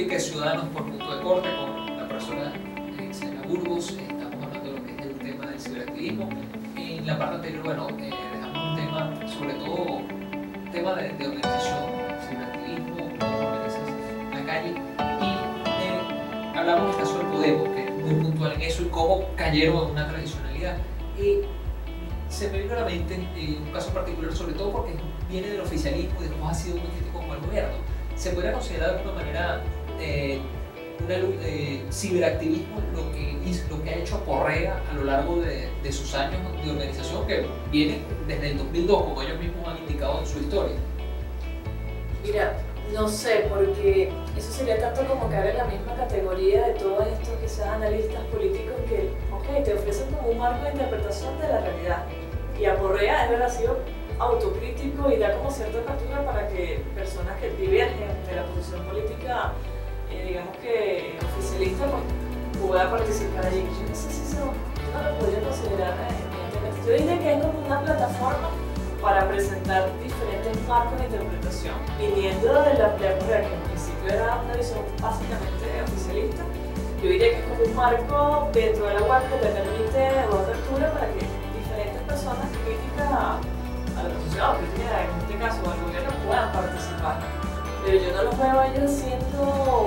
República de Ciudadanos por punto de corte con la profesora eh, Selena Burgos. Eh, estamos hablando de lo que es el tema del ciberactivismo. En la parte anterior, bueno, eh, dejamos un tema, sobre todo, tema de, de organización, ciberactivismo, cómo organizas la calle. Y eh, hablamos del caso de Podemos, que es muy puntual en eso y cómo cayeron en una tradicionalidad. Eh, se me vino a la mente eh, un caso particular, sobre todo porque viene del oficialismo y después ha sido muy crítico con el gobierno. ¿Se podría considerar de alguna manera eh, una eh, ciberactivismo lo que, lo que ha hecho Correa a lo largo de, de sus años de organización, que viene desde el 2002, como ellos mismos han indicado en su historia? Mira, no sé, porque eso sería tanto como caer en la misma categoría de todos estos quizás analistas políticos que, ok, te ofrecen como un marco de interpretación de la realidad. Y a Correa es verdad, ha sido autocrítico y da como cierta apertura para que personas que divergen de la posición política, eh, digamos que oficialista, pues pueda participar allí. Yo no sé si eso, no lo podría considerar, eh. Yo diría que es como una plataforma para presentar diferentes marcos de interpretación, viniendo de la Correa, que en principio era una visión básicamente oficialista, yo diría que es como un marco dentro de la web que te permite o apertura para que diferentes personas críticas a, a la crítica, en este caso al gobierno, puedan participar. Pero yo no los veo ellos haciendo eh,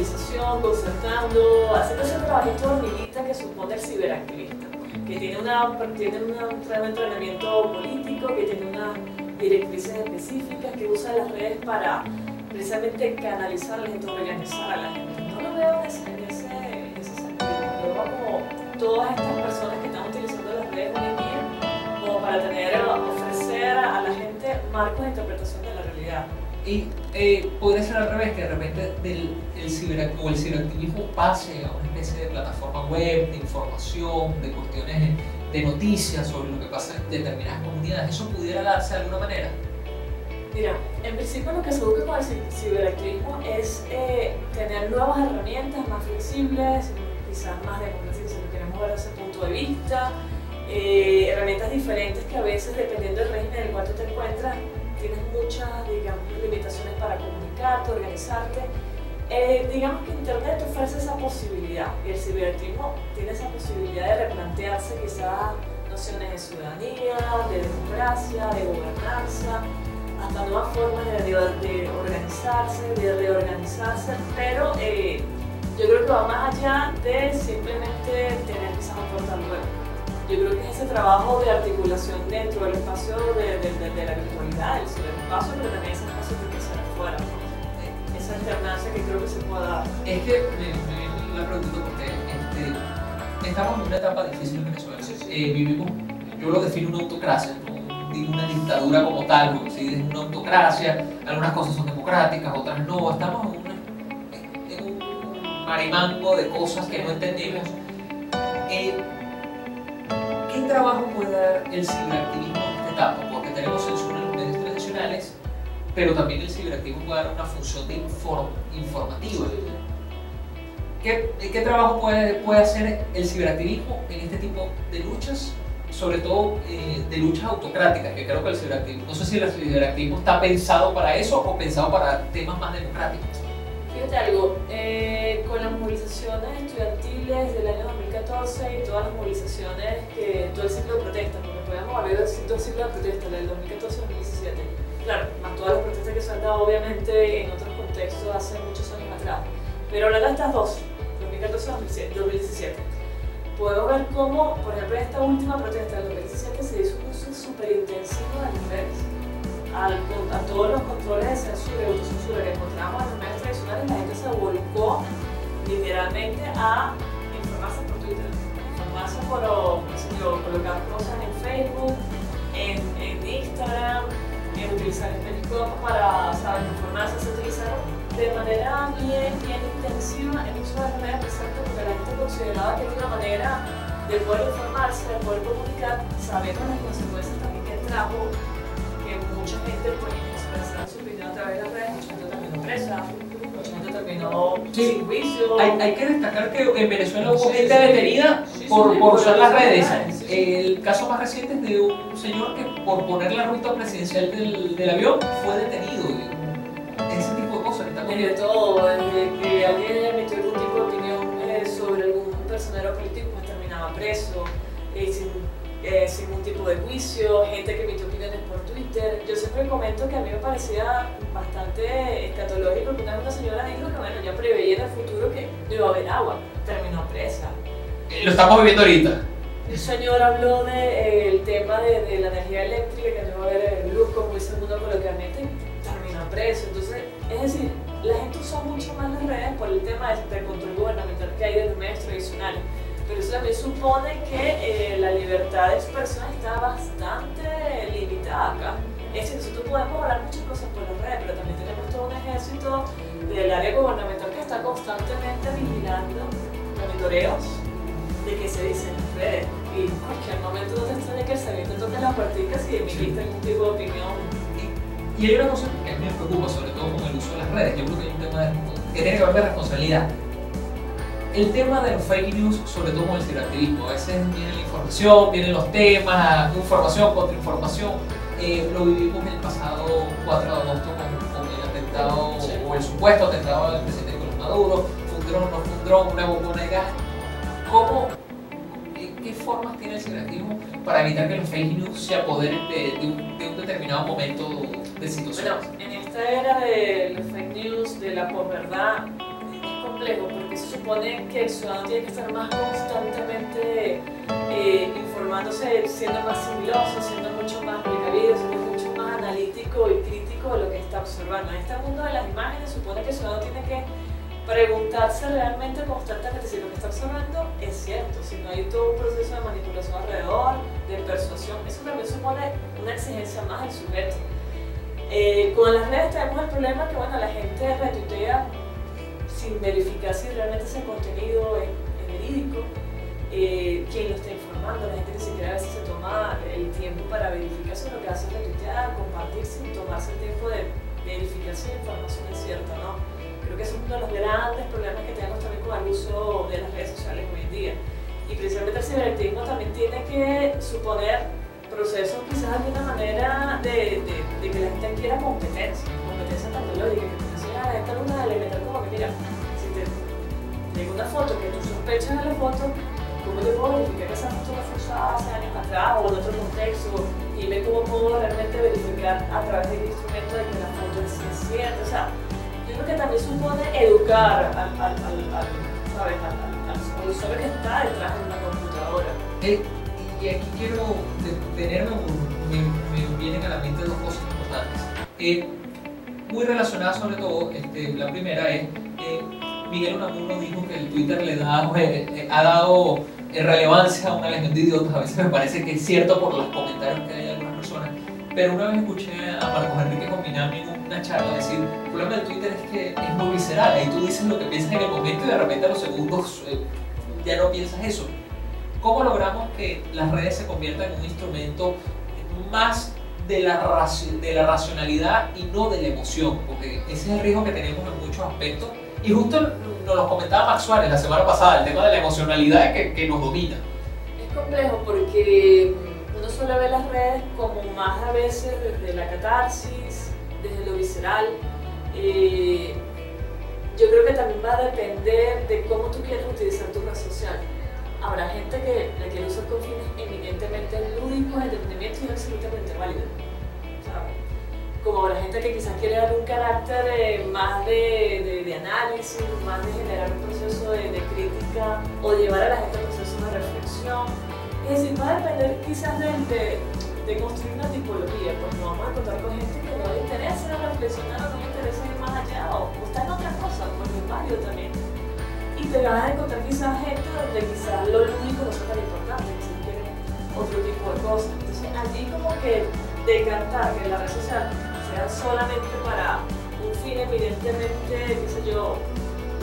movilización, concertando, haciendo ese trabajito hormiguita que supone el ciberactivista que tiene, una, tiene una- un entrenamiento político, que tiene unas directrices específicas, que usa las redes para precisamente canalizar a la gente, organizar a la gente. No lo veo en ese, en ese sentido. Lo veo como todas estas personas que están utilizando las redes hoy en día como para tener, ofrecer a la gente marcos de interpretación de la realidad. Y eh, podría ser al revés, que de repente del, el, ciberac- o el ciberactivismo pase a una especie de plataforma web, de información, de cuestiones de, noticias sobre lo que pasa en determinadas comunidades. ¿Eso pudiera darse de alguna manera? Mira, en principio lo que se busca con el ci- ciberactivismo es eh, tener nuevas herramientas más flexibles, quizás más democráticas si queremos ver desde ese punto de vista, eh, herramientas diferentes que a veces, dependiendo del régimen en el cual tú te encuentras, tienes muchas, digamos, limitaciones para comunicarte, organizarte. Eh, digamos que Internet te ofrece esa posibilidad y el ciberactivismo tiene esa posibilidad de replantearse quizás nociones de ciudadanía, de democracia, de gobernanza, hasta nuevas formas de- de organizarse, de reorganizarse, pero eh, yo creo que va más allá de simplemente tener quizás un portal web. Yo creo que es ese trabajo de articulación dentro del espacio de, de- de- de la virtualidad, del ciberespacio, pero también ese espacio que empieza afuera. ¿no? Esa alternancia que creo que se pueda dar. Es que me, me la pregunta porque este, estamos en una etapa difícil en Venezuela. Eh, vivimos, yo lo defino una autocracia, no digo una dictadura como tal, porque sí es una autocracia, algunas cosas son democráticas, otras no. Estamos en, una- en un marimango de cosas que no entendemos. Eh, ¿Qué trabajo puede dar el ciberactivismo en esta etapa? Porque tenemos censura en los medios tradicionales, pero también el ciberactivismo puede dar una función de inform- informativa. ¿Qué, qué trabajo puede, puede hacer el ciberactivismo en este tipo de luchas? Sobre todo eh, de luchas autocráticas, que creo que el ciberactivismo, no sé si el ciberactivismo está pensado para eso o pensado para temas más democráticos. Fíjate algo, eh, con las movilizaciones estudiantiles del año 2014 y todas las movilizaciones, que todo el ciclo de protestas, porque podemos hablar del todo el ciclo de protestas, del 2014-2017, claro, más todas las protestas que se han dado obviamente en otros contextos hace muchos años atrás, pero hablando de estas dos, 2014-2017, podemos ver cómo, por ejemplo, en esta última protesta del 2017 se hizo un uso súper intensivo de las redes a todos los controles de censura y autocensura que encontramos en los medios tradicionales, la gente se volcó literalmente a informarse por Twitter, informarse por, colocar cosas en Facebook, en, en Instagram, en utilizar el Periscope para ¿sabes? informarse, se utilizaron de manera bien, bien intensiva el uso de redes precisamente porque la gente consideraba que era una manera de poder informarse, de poder comunicar, sabiendo las consecuencias también que trajo mucha gente pues expresar su opinión a través de las redes, mucha gente terminó presa, mucha gente terminó Sí. sin juicio. Hay, hay que destacar que en Venezuela hubo Sí, gente sí. detenida por, por usar las redes. El caso más reciente es de un señor que por poner la ruta presidencial del, del avión fue detenido. Ese tipo de cosas estamos de todo, desde que alguien emitió algún tipo de opinión eh, sobre algún personero político, pues terminaba preso, eh, sin, eh, sin ningún tipo de juicio, gente que emitió opiniones por Twitter. Yo siempre comento que a mí me parecía bastante escatológico que una señora dijo que bueno, ya preveía en el futuro que no iba a haber agua, terminó presa. Lo estamos viviendo ahorita. El señor habló del de, el tema de, de, la energía eléctrica, que no iba a haber luz, como dice el mundo coloquialmente, terminó preso. Entonces, es decir, la gente usa mucho más las redes por el tema del control gubernamental que hay de los medios tradicionales. Pero eso también supone que eh, la libertad de expresión está bastante limitada acá. Es decir, nosotros podemos hablar muchas cosas por las redes, pero también tenemos todo un ejército del área gubernamental que está constantemente vigilando monitoreos de qué se dice en las redes. Y en cualquier momento no te extraña que el sabiendo toque las puerticas y emitiste algún tipo de opinión. Y, hay una cosa que a mí me preocupa, sobre todo con el uso de las redes. Yo creo que hay un tema de, que tiene que ver de responsabilidad. El tema de los fake news, sobre todo con el ciberactivismo. A veces viene la información, vienen los temas, información contra información. Eh, lo vivimos el pasado 4 de agosto con, el atentado o el supuesto atentado del presidente Nicolás Maduro. Fue un dron, no fue un dron, una bombona de gas ¿Cómo, qué formas tiene el ciberactivismo para evitar que los fake news se apoderen de, de, un, de un, determinado momento de situación? Bueno, en esta era de los fake news, de la posverdad, complejo porque se supone que el ciudadano tiene que estar más constantemente eh, informándose, siendo más sigiloso, siendo mucho más precavido, siendo mucho más analítico y crítico de lo que está observando. En este mundo de las imágenes supone que el ciudadano tiene que preguntarse realmente constantemente si lo que está observando es cierto, si no hay todo un proceso de manipulación alrededor, de persuasión, eso también supone una exigencia más del sujeto. Eh, con las redes tenemos el problema que bueno, la gente retuitea sin verificar si realmente ese contenido es, verídico, eh, quién lo está informando, la gente ni siquiera a veces se toma el tiempo para verificar si lo que hace es retuitear, compartir sin tomarse el tiempo de verificar si la información es cierta o no. Creo que es uno de los grandes problemas que tenemos también con el uso de las redes sociales hoy en día. Y precisamente el ciberactivismo también tiene que suponer procesos quizás de alguna manera de, de, de que la gente quiera competencia, competencia tecnológica, que te a esta luna de elemental como que mira, si te llega una foto que tú sospechas de la foto, ¿cómo te puedo verificar que esa foto fue usada hace años atrás o en otro contexto? Y ve cómo puedo realmente verificar a través del instrumento de que la foto es cierta. O sea, que también supone educar al, al, al, ¿sabes? al, que está detrás de una computadora. Y aquí quiero detenerme, me, me, vienen a la mente dos cosas importantes. Eh, muy relacionadas sobre todo, este, la primera es, eh, Miguel Unamuno dijo que el Twitter le da, eh, eh, ha dado relevancia a una legión de idiotas, a veces me parece que es cierto por los comentarios que hay de algunas personas, pero una vez escuché a Marcos Enrique Combinami en una charla decir, el problema de Twitter es que es muy visceral, ahí tú dices lo que piensas en el momento y de repente a los segundos eh, ya no piensas eso. ¿Cómo logramos que las redes se conviertan en un instrumento más de la, de la racionalidad y no de la emoción? Porque ese es el riesgo que tenemos en muchos aspectos. Y justo nos lo comentaba Max Suárez la semana pasada, el tema de la emocionalidad que, que nos domina. Es complejo porque uno suele ver las redes como más a veces desde la catarsis, desde lo visceral. Eh, yo creo que también va a depender de cómo tú quieres utilizar tu red social. Habrá gente que la quiere usar con fines eminentemente lúdicos, de entretenimiento y absolutamente válido. Como habrá gente que quizás quiere dar un carácter eh, más de, de, análisis, más de generar un proceso de, crítica o llevar a la gente a un proceso de reflexión es decir, va a depender quizás de, de, construir una tipología, pues nos vamos a encontrar con gente que no le interesa reflexionar o no le interesa ir más allá o, está en otra cosa, pues es válido también. Te vas a encontrar quizás gente donde quizás lo único no sea tan importante, quizás quieren otro tipo de cosas. Entonces allí como que decantar que la red social sea solamente para un fin evidentemente, qué sé yo,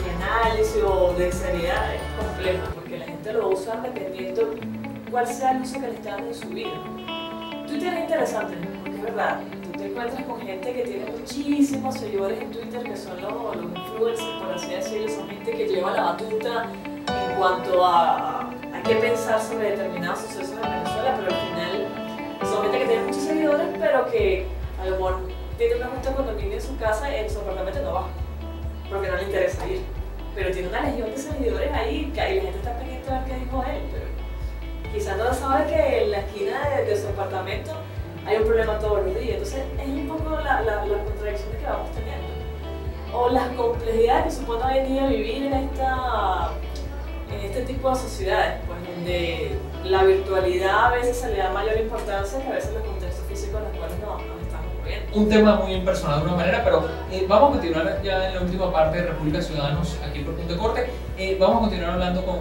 de análisis o de seriedad es complejo, porque la gente lo usa dependiendo cuál sea el uso que le está dando en su vida. Twitter es interesante, porque es verdad, te encuentras con gente que tiene muchísimos seguidores en Twitter, que son los, los influencers, por así decirlo, son gente que lleva la batuta en cuanto a, a qué pensar sobre determinados sucesos en seguidores, pero que a lo mejor tiene una cuenta condominio en su casa, en su apartamento no va, porque no le interesa ir. Pero tiene una legión de seguidores ahí, que la gente está pendiente a ver qué dijo él, pero quizás no sabe que en la esquina de, de su apartamento hay un problema todos los días. Entonces es un poco la, la, contradicciones que vamos teniendo. O las complejidades que supone hoy en día vivir en, esta, en este tipo de sociedades, pues donde la virtualidad a veces se le da mayor importancia que a veces los contextos físicos en los cuales nos estamos moviendo. Un tema muy impersonal de una manera, pero eh, vamos a continuar ya en la última parte de República Ciudadanos, aquí por Punto de Corte. Eh, vamos a continuar hablando con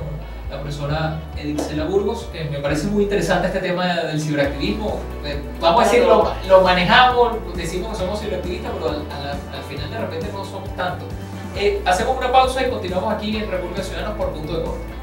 la profesora Edixela Burgos, que me parece muy interesante este tema del ciberactivismo. Eh, vamos a decir, lo, lo, manejamos, decimos que somos ciberactivistas, pero al, al, al, final de repente no somos tanto. Eh, hacemos una pausa y continuamos aquí en República Ciudadanos por punto de corte.